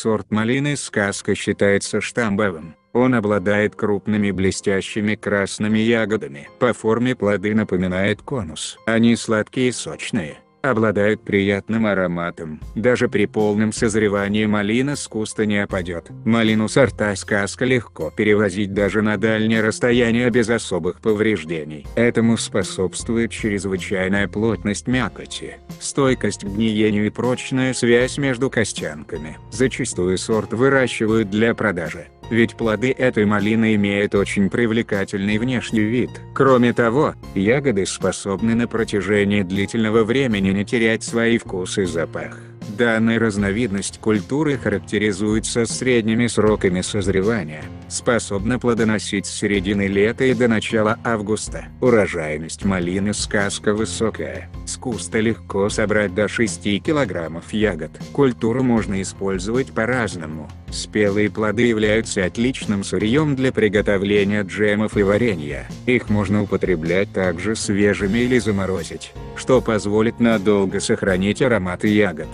Сорт малины «Сказка» считается штамбовым. Он обладает крупными блестящими красными ягодами. По форме плоды напоминают конус. Они сладкие и сочные обладают приятным ароматом. Даже при полном созревании малина с куста не опадет. Малину сорта сказка легко перевозить даже на дальнее расстояние без особых повреждений. Этому способствует чрезвычайная плотность мякоти, стойкость к гниению и прочная связь между костянками. Зачастую сорт выращивают для продажи ведь плоды этой малины имеют очень привлекательный внешний вид. Кроме того, ягоды способны на протяжении длительного времени не терять свои вкус и запах. Данная разновидность культуры характеризуется средними сроками созревания, способна плодоносить с середины лета и до начала августа. Урожайность малины сказка высокая, с куста легко собрать до 6 килограммов ягод. Культуру можно использовать по-разному. Спелые плоды являются отличным сырьем для приготовления джемов и варенья. Их можно употреблять также свежими или заморозить, что позволит надолго сохранить ароматы ягод.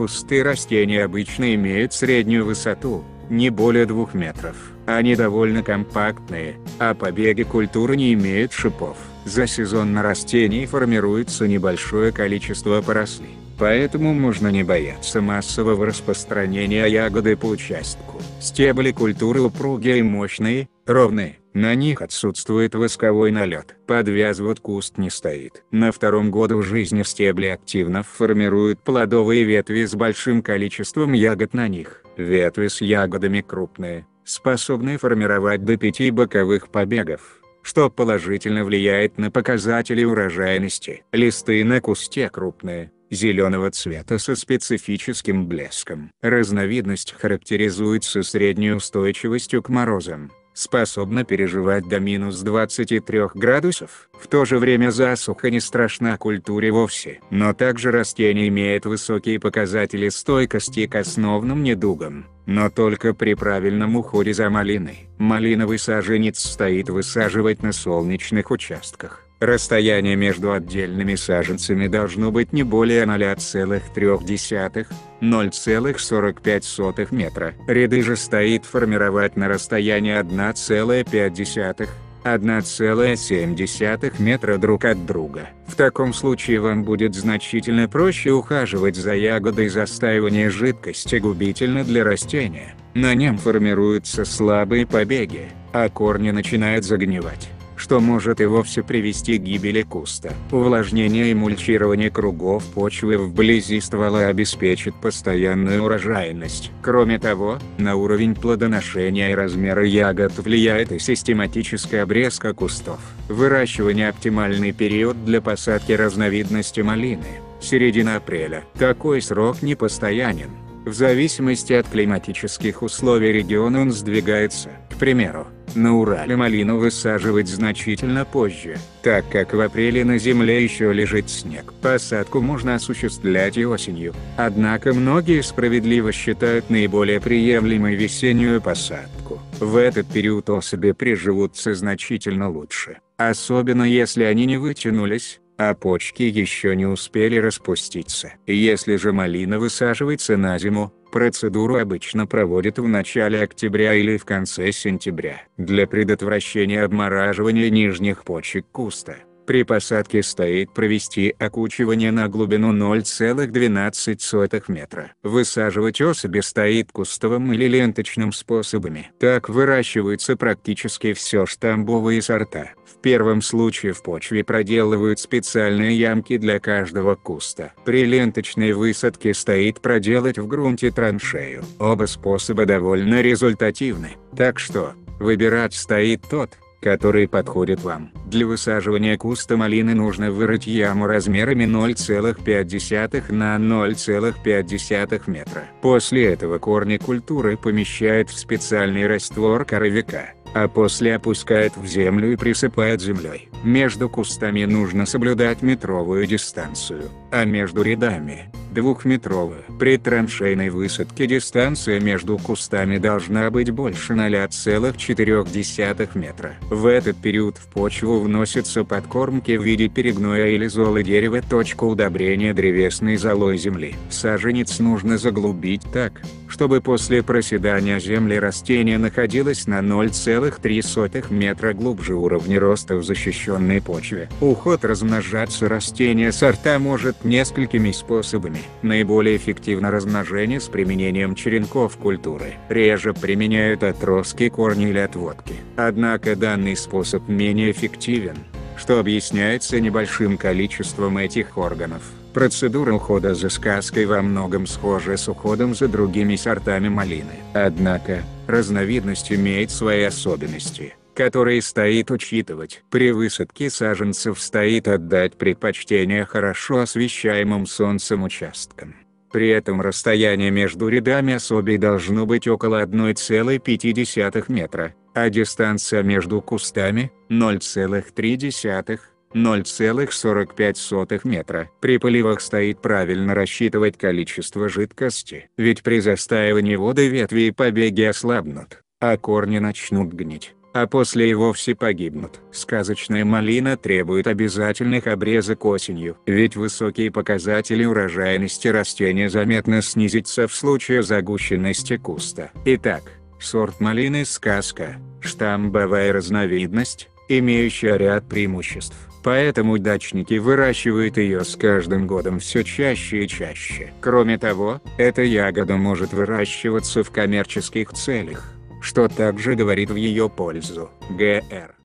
Кусты растений обычно имеют среднюю высоту, не более двух метров. Они довольно компактные, а побеги культуры не имеют шипов. За сезон на растении формируется небольшое количество порослей. Поэтому можно не бояться массового распространения ягоды по участку. Стебли культуры упругие и мощные, ровные, на них отсутствует восковой налет. Подвязывать куст не стоит. На втором году жизни стебли активно формируют плодовые ветви с большим количеством ягод на них. Ветви с ягодами крупные, способны формировать до пяти боковых побегов, что положительно влияет на показатели урожайности. Листы на кусте крупные, зеленого цвета со специфическим блеском. Разновидность характеризуется средней устойчивостью к морозам способна переживать до минус 23 градусов. В то же время засуха не страшна культуре вовсе. Но также растение имеет высокие показатели стойкости к основным недугам. Но только при правильном уходе за малиной. Малиновый саженец стоит высаживать на солнечных участках. Расстояние между отдельными саженцами должно быть не более 0,3-0,45 метра. Ряды же стоит формировать на расстоянии 1,5 1,7 метра друг от друга. В таком случае вам будет значительно проще ухаживать за ягодой застаивание жидкости губительно для растения. На нем формируются слабые побеги, а корни начинают загнивать что может и вовсе привести к гибели куста. Увлажнение и мульчирование кругов почвы вблизи ствола обеспечит постоянную урожайность. Кроме того, на уровень плодоношения и размеры ягод влияет и систематическая обрезка кустов. Выращивание – оптимальный период для посадки разновидности малины – середина апреля. Такой срок не постоянен. В зависимости от климатических условий региона он сдвигается, к примеру, на Урале малину высаживать значительно позже, так как в апреле на земле еще лежит снег. Посадку можно осуществлять и осенью, однако многие справедливо считают наиболее приемлемой весеннюю посадку. В этот период особи приживутся значительно лучше, особенно если они не вытянулись, а почки еще не успели распуститься. Если же малина высаживается на зиму, процедуру обычно проводят в начале октября или в конце сентября. Для предотвращения обмораживания нижних почек куста, при посадке стоит провести окучивание на глубину 0,12 метра. Высаживать особи стоит кустовым или ленточным способами. Так выращиваются практически все штамбовые сорта. В первом случае в почве проделывают специальные ямки для каждого куста. При ленточной высадке стоит проделать в грунте траншею. Оба способа довольно результативны. Так что, выбирать стоит тот, который подходит вам. Для высаживания куста малины нужно вырыть яму размерами 0,5 на 0,5 метра. После этого корни культуры помещают в специальный раствор коровика, а после опускают в землю и присыпают землей. Между кустами нужно соблюдать метровую дистанцию. А между рядами – двухметровая. При траншейной высадке дистанция между кустами должна быть больше 0,4 метра. В этот период в почву вносятся подкормки в виде перегноя или золы дерева. Точка удобрения древесной золой земли. Саженец нужно заглубить так, чтобы после проседания земли растение находилось на 0,3 метра глубже уровня роста в защищенной почве. Уход размножаться растения сорта может несколькими способами. Наиболее эффективно размножение с применением черенков культуры. Реже применяют отростки корни или отводки. Однако данный способ менее эффективен, что объясняется небольшим количеством этих органов. Процедура ухода за сказкой во многом схожа с уходом за другими сортами малины. Однако, разновидность имеет свои особенности которые стоит учитывать. При высадке саженцев стоит отдать предпочтение хорошо освещаемым солнцем участкам. При этом расстояние между рядами особей должно быть около 1,5 метра, а дистанция между кустами – 0,3 0,45 метра. При поливах стоит правильно рассчитывать количество жидкости. Ведь при застаивании воды ветви и побеги ослабнут, а корни начнут гнить а после и вовсе погибнут. Сказочная малина требует обязательных обрезок осенью, ведь высокие показатели урожайности растения заметно снизятся в случае загущенности куста. Итак, сорт малины «Сказка» – штамбовая разновидность, имеющая ряд преимуществ. Поэтому дачники выращивают ее с каждым годом все чаще и чаще. Кроме того, эта ягода может выращиваться в коммерческих целях что также говорит в ее пользу. Г.Р.